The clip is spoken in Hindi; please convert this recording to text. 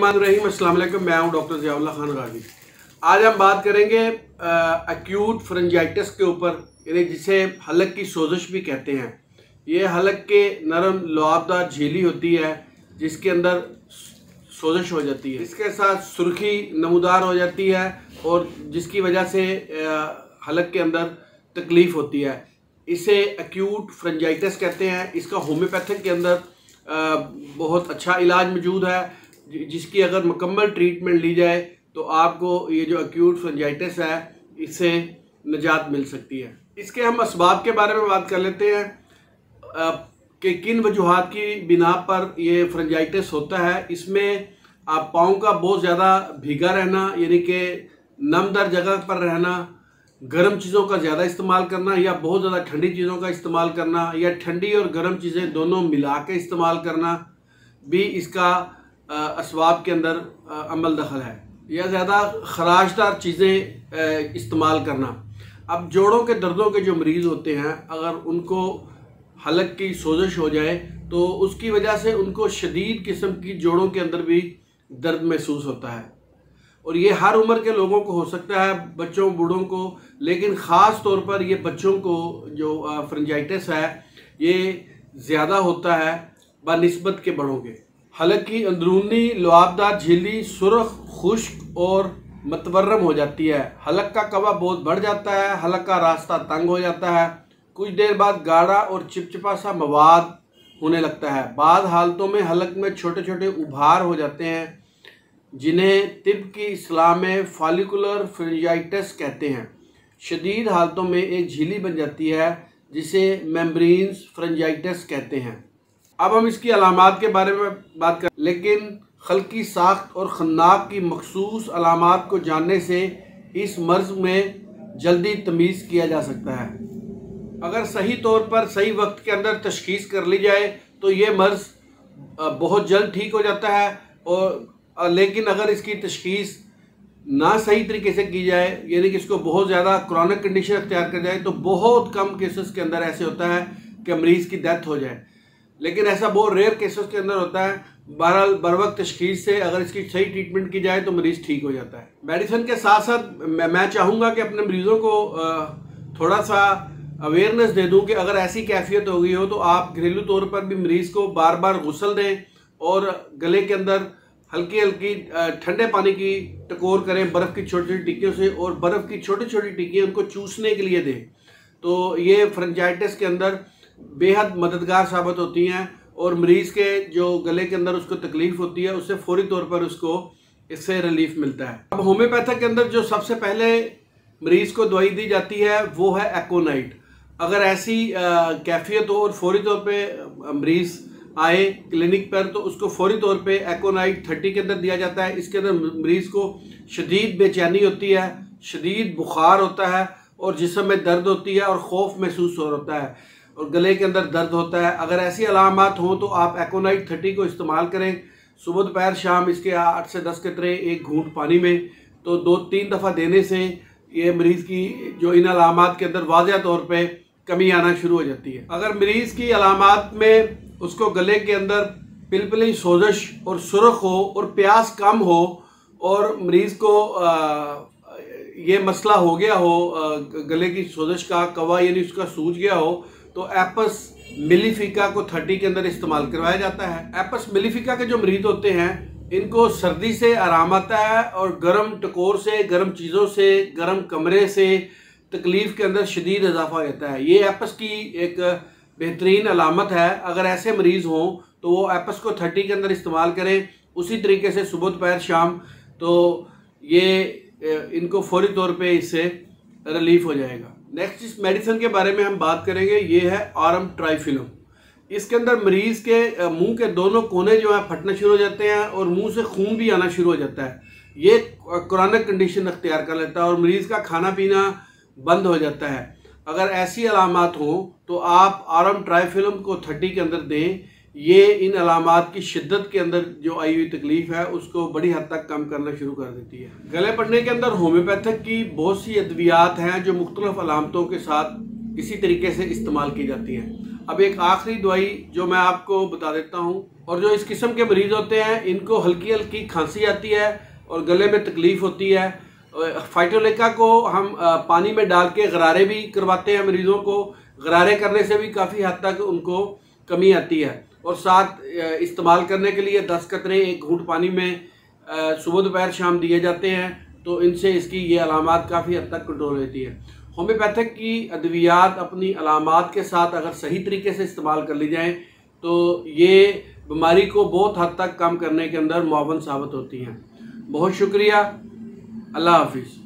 वालेकुम, मैं हूँ डॉक्टर ज़ियाउल्ला खान गाजी। आज हम बात करेंगे एक्यूट फ्रेंजाइटिस के ऊपर, यानी जिसे हलक की सोजिश भी कहते हैं। ये हलक के नरम लुआबदार झीली होती है, जिसके अंदर सोजिश हो जाती है। इसके साथ सुर्खी नमूदार हो जाती है, और जिसकी वजह से हलक के अंदर तकलीफ़ होती है। इसे एक्यूट फ्रेंजाइटिस कहते हैं। इसका होम्योपैथिक के अंदर बहुत अच्छा इलाज मौजूद है। जिसकी अगर मुकम्मल ट्रीटमेंट ली जाए तो आपको ये जो एक्यूट फ्रेंजाइटिस है, इससे निजात मिल सकती है। इसके हम इसबाब के बारे में बात कर लेते हैं। कि किन वजूहत की बिना पर ये फ्रेंजाइटिस होता है, इसमें आप पाँव का बहुत ज़्यादा भीगा रहना, यानी कि नमदर जगह पर रहना, गर्म चीज़ों का ज़्यादा इस्तेमाल करना, या बहुत ज़्यादा ठंडी चीज़ों का इस्तेमाल करना, या ठंडी और गर्म चीज़ें दोनों मिला के इस्तेमाल करना, भी इसका इसबाब के अंदर अमल दखल है। या ज़्यादा खराशदार चीज़ें इस्तेमाल करना। अब जोड़ों के दर्दों के जो मरीज़ होते हैं, अगर उनको हलक की सोजिश हो जाए तो उसकी वजह से उनको शदीद किस्म की जोड़ों के अंदर भी दर्द महसूस होता है। और ये हर उम्र के लोगों को हो सकता है, बच्चों, बूढ़ों को, लेकिन ख़ास तौर पर ये बच्चों को जो फ्रेंजाइटिस है, ये ज़्यादा होता है, बनस्बत के बड़ों के। हालाँकि अंदरूनी लुआबदार झीली सुरख, खुश्क और मतवरम हो जाती है। हलक का कवा बहुत बढ़ जाता है हलक का रास्ता तंग हो जाता है। कुछ देर बाद गाढ़ा और चिपचिपा सा मवाद होने लगता है। बाद हालतों में हलक में छोटे छोटे उभार हो जाते हैं, जिन्हें तिब की इस्लाम में फालिकुलर फ्रेंजाइटिस कहते हैं। शदीद हालतों में एक झीली बन जाती है, जिसे मेम्ब्रेन्स फ्रेंजाइटिस कहते हैं। अब हम इसकी अलामत के बारे में बात करें लेकिन खलकी साख्त और खन्नाक की मखसूस अलामत को जानने से इस मर्ज़ में जल्दी तमीज़ किया जा सकता है। अगर सही तौर पर सही वक्त के अंदर तशखीस कर ली जाए तो ये मर्ज़ बहुत जल्द ठीक हो जाता है और लेकिन अगर इसकी तशखीस ना सही तरीके से की जाए, यानी कि इसको बहुत ज़्यादा क्रॉनिक कंडीशन अख्तियार कर जाए तो बहुत कम केसेस के अंदर ऐसे होता है कि मरीज़ की डेथ हो जाए। लेकिन ऐसा बहुत रेयर केसेस के अंदर होता है, बहरहाल, बर वक्त तशखीस से अगर इसकी सही ट्रीटमेंट की जाए तो मरीज़ ठीक हो जाता है। मेडिसिन के साथ साथ मैं चाहूँगा कि अपने मरीज़ों को थोड़ा सा अवेयरनेस दे दूँ कि अगर ऐसी कैफियत हो गई हो तो आप घरेलू तौर पर भी मरीज़ को बार बार गुसल दें और गले के अंदर हल्की हल्की ठंडे पानी की टकोर करें, बर्फ़ की छोटी छोटी टिक्कियों से और बर्फ़ की छोटी छोटी टिक्कियाँ उनको चूसने के लिए दें। तो ये फ्रेंचाइटिस के अंदर बेहद मददगार साबित होती हैं और मरीज़ के जो गले के अंदर उसको तकलीफ़ होती है, उससे फौरी तौर पर उसको इससे रिलीफ मिलता है। अब होम्योपैथिक के अंदर जो सबसे पहले मरीज़ को दवाई दी जाती है, वो है एकोनाइट अगर ऐसी कैफियत हो और फौरी तौर पर मरीज़ आए क्लिनिक पर तो उसको फौरी तौर पे एकोनाइट थर्टी के अंदर दिया जाता है। इसके अंदर मरीज़ को शदीद बेचैनी होती है, शदीद बुखार होता है और जिसम में दर्द होती है और खौफ महसूस हो होता है। और गले के अंदर दर्द होता है। अगर ऐसी अलामत हों तो आप एकोनाइट थर्टी को इस्तेमाल करें। सुबह दोपहर शाम इसके आठ से दस के तरह एक घूंट पानी में। तो दो तीन दफ़ा देने से ये मरीज़ की जो इन अलामत के अंदर वाजह तौर पर कमी आना शुरू हो जाती है। अगर मरीज़ की अलामत में उसको गले के अंदर पिलपिली सोजश और सुरख हो और प्यास कम हो और मरीज़ को आ, ये मसला हो गया हो गले की सोजश का कवा यानी उसका सूज गया हो तो एपस मिलीफिका को थर्टी के अंदर इस्तेमाल करवाया जाता है। एपस मिलीफिका के जो मरीज़ होते हैं, इनको सर्दी से आराम आता है और गर्म टकोर से, गर्म चीज़ों से, गर्म कमरे से तकलीफ़ के अंदर शदीद इजाफा हो जाता है। ये एपस की एक बेहतरीन अलामत है। अगर ऐसे मरीज़ हों तो वो एपस को थर्टी के अंदर इस्तेमाल करें। उसी तरीके से सुबह दोपहर शाम तो ये, इनको फौरी तौर पे इससे रिलीफ हो जाएगा। नेक्स्ट इस मेडिसिन के बारे में हम बात करेंगे, ये है आरम ट्राइफिलम। इसके अंदर मरीज़ के मुँह के दोनों कोने जो है, फटना शुरू हो जाते हैं और मुँह से खून भी आना शुरू हो जाता है। ये क्रॉनिक कंडीशन अख्तियार कर लेता है और मरीज़ का खाना पीना बंद हो जाता है। अगर ऐसी अलामत हो तो आप आरम ट्राइफिलम को थर्टी के अंदर दें ये इन अलामत की शिद्दत के अंदर जो आई हुई तकलीफ़ है, उसको बड़ी हद तक कम करना शुरू कर देती है। गले पड़ने के अंदर होम्योपैथिक की बहुत सी अद्वियात हैं जो मुख्तलिफ़ अलामतों के साथ इसी तरीके से इस्तेमाल की जाती हैं। अब एक आखिरी दवाई जो मैं आपको बता देता हूँ, और जो इस किस्म के मरीज़ होते हैं, इनको हल्की हल्की खांसी आती है और गले में तकलीफ़ होती है। फाइटोलेका को हम पानी में डाल के गरारे भी करवाते हैं मरीज़ों को। गरारे करने से भी काफ़ी हद तक उनको कमी आती है। और साथ इस्तेमाल करने के लिए दस कतरे एक घूट पानी में सुबह दोपहर शाम दिए जाते हैं तो इनसे इसकी ये अलामत काफ़ी हद तक कंट्रोल रहती है। होम्योपैथिक की अद्वियात अपनी अलामत के साथ अगर सही तरीके से इस्तेमाल कर ली जाएँ तो ये बीमारी को बहुत हद तक कम करने के अंदर मुआवन साबित होती हैं। बहुत शुक्रिया। अल्लाह हाफिज़।